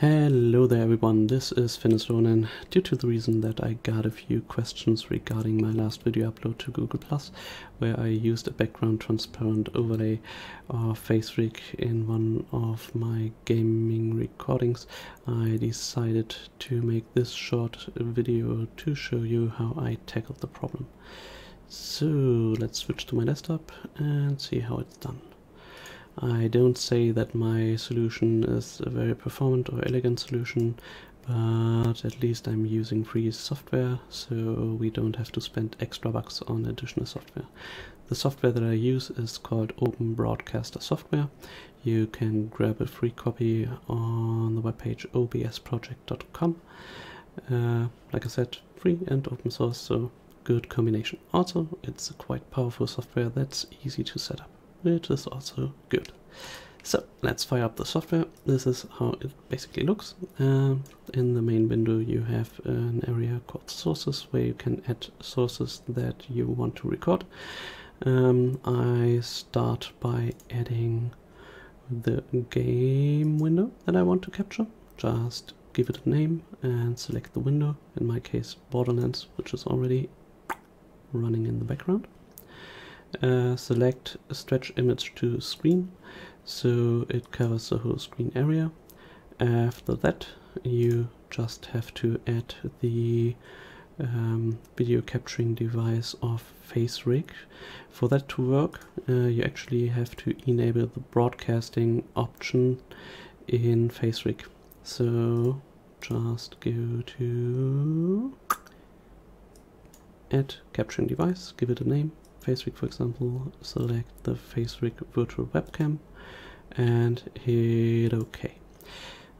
Hello there everyone, this is Finis Ronan. Due to the reason that I got a few questions regarding my last video upload to Google where I used a background transparent overlay of FaceRig in one of my gaming recordings, I decided to make this short video to show you how I tackled the problem. So let's switch to my desktop and see how it's done. I don't say that my solution is a very performant or elegant solution, but at least I'm using free software, so we don't have to spend extra bucks on additional software. The software that I use is called Open Broadcaster Software. You can grab a free copy on the webpage obsproject.com. Uh, like I said, free and open source, so good combination. Also, it's a quite powerful software that's easy to set up which is also good. So let's fire up the software. This is how it basically looks. Uh, in the main window you have an area called sources where you can add sources that you want to record. Um, I start by adding the game window that I want to capture. Just give it a name and select the window, in my case Borderlands, which is already running in the background uh, select stretch image to screen so it covers the whole screen area after that you just have to add the um, video capturing device of FaceRig. For that to work, uh, you actually have to enable the broadcasting option in FaceRig. So just go to add capturing device, give it a name, FaceRig for example, select the FaceRig virtual webcam and hit OK.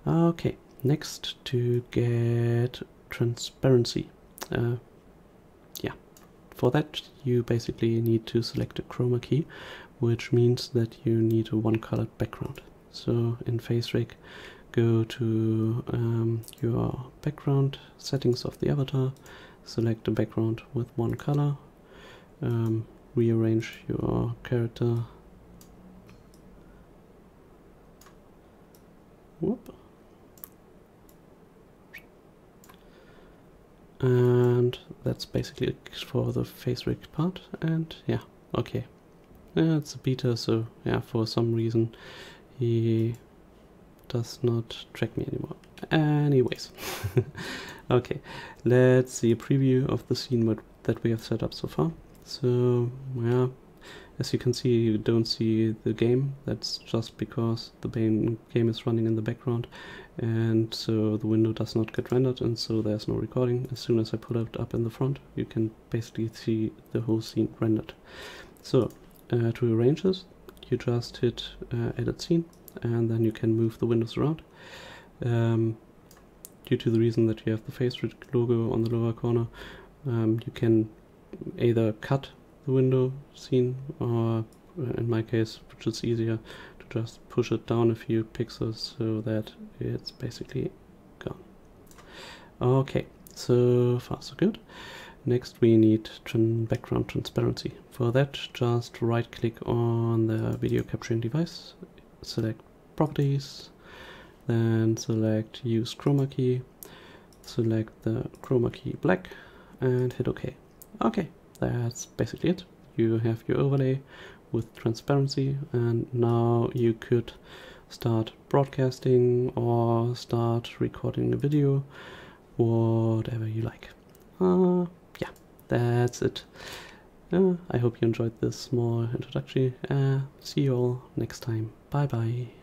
Okay, next to get transparency. Uh, yeah, for that you basically need to select a chroma key, which means that you need a one-colored background. So in FaceRig, go to um, your background settings of the avatar, select a background with one color, um, rearrange your character. Whoop. And that's basically it for the FaceRig part. And yeah, okay. Yeah, it's a beta, so yeah, for some reason he does not track me anymore. Anyways, okay, let's see a preview of the scene that we have set up so far. So, yeah, as you can see, you don't see the game. That's just because the game is running in the background and so the window does not get rendered and so there's no recording. As soon as I put it up in the front, you can basically see the whole scene rendered. So, uh, to arrange this, you just hit uh, edit scene and then you can move the windows around. Um, due to the reason that you have the FaceRig logo on the lower corner, um, you can either cut the window scene or uh, in my case which is easier to just push it down a few pixels so that it's basically gone. Okay so far so good. Next we need tran background transparency. For that just right click on the video capturing device select properties then select use chroma key select the chroma key black and hit ok Okay, that's basically it. You have your overlay with transparency and now you could start broadcasting or start recording a video, whatever you like. Uh, yeah, that's it. Uh, I hope you enjoyed this small introduction. Uh, see you all next time. Bye bye.